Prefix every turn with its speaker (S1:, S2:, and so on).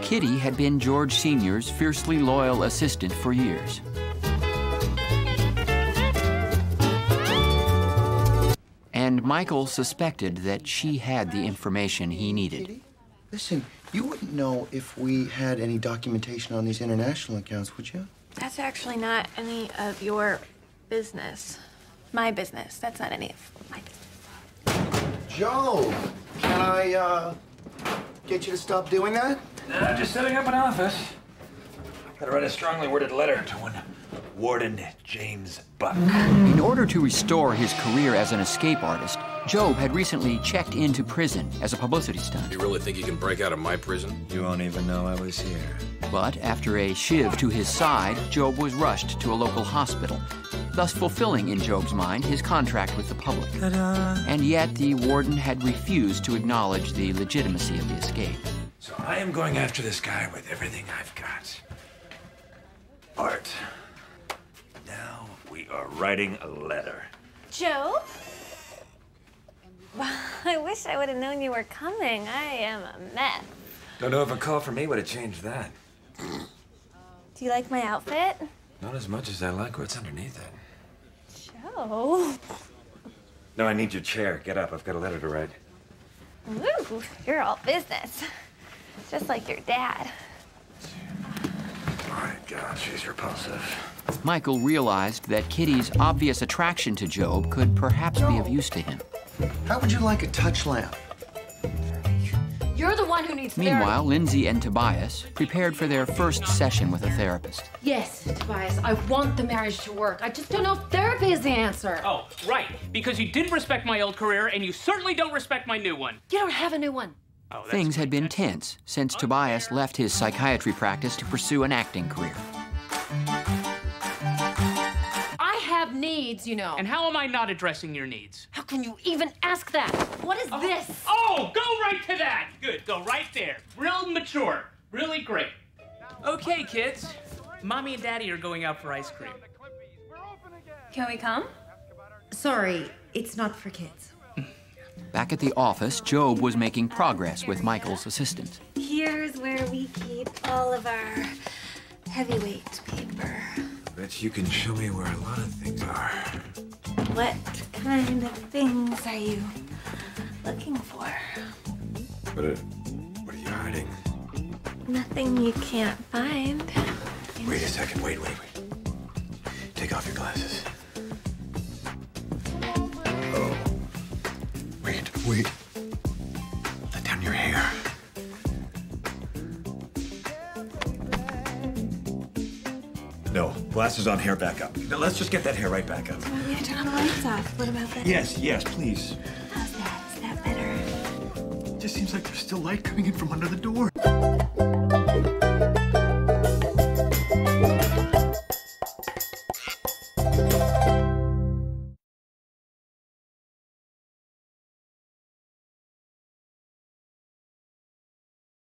S1: Kitty had been George Sr.'s fiercely loyal assistant for years. And Michael suspected that she had the information he needed.
S2: Kitty, listen, you wouldn't know if we had any documentation on these international accounts, would you?
S3: That's actually not any of your business. My business. That's not any of my business.
S2: Gob, can I, uh, get you to stop doing that?
S4: Uh, just setting up an office. Gotta write a strongly worded letter to one Warden James Buck.
S1: In order to restore his career as an escape artist, Gob had recently checked into prison as a publicity stunt.
S5: You really think you can break out of my prison?
S4: You won't even know I was here.
S1: But after a shiv to his side, Gob was rushed to a local hospital, thus fulfilling in Gob's mind his contract with the public.
S4: Ta-da!
S1: And yet the warden had refused to acknowledge the legitimacy of the escape.
S4: So I am going after this guy with everything I've got. Art. Now we are writing a letter.
S3: Gob? Well, I wish I would have known you were coming. I am a mess.
S4: Don't know if a call from me would have changed that.
S3: Do you like my outfit?
S4: Not as much as I like what's underneath it.
S3: Gob.
S4: No, I need your chair. Get up. I've got a letter to write.
S3: Ooh, you're all business. Just like your dad.
S4: My God, she's repulsive.
S1: Michael realized that Kitty's obvious attraction to Gob could perhaps be of use to him.
S2: How would you like a touch lamp?
S6: You're the one who needs
S1: Meanwhile, Lindsay and Tobias prepared for their first session with a therapist.
S6: therapy. Yes, Tobias, I want the marriage to work. I just don't know if therapy is the answer.
S7: Oh, right. Because you didn't respect my old career, and you certainly don't respect my new one.
S6: You don't have a new one.
S7: Oh, that's
S1: Things had been tense since Tobias left his psychiatry practice to pursue an acting career.
S6: I have needs, you know.
S7: And how am I not addressing your needs?
S6: how can you even ask that? What is oh. this?
S7: Oh, go right to that. Good, go right there. Real mature. Really great. Okay, kids. Mommy and Daddy are going out for ice cream.
S3: Can we come?
S8: Sorry, it's not for kids.
S1: Back at the office, Gob was making progress with Michael's assistant.
S3: Here's where we keep all of our heavyweight paper.
S4: I Bet you can show me where a lot of things are.
S3: What kind of things are you looking for?
S4: What are, what are you hiding?
S3: Nothing you can't find.
S4: Wait a second. Wait, wait, wait. Take off your glasses. Let down your hair. No, glasses on, hair back up. Now, let's just get that hair right back up.
S3: Want me to turn the lights off? What about that?
S4: Yes, yes, please.
S3: How's that? Is that better?
S4: It just seems like there's still light coming in from under the door.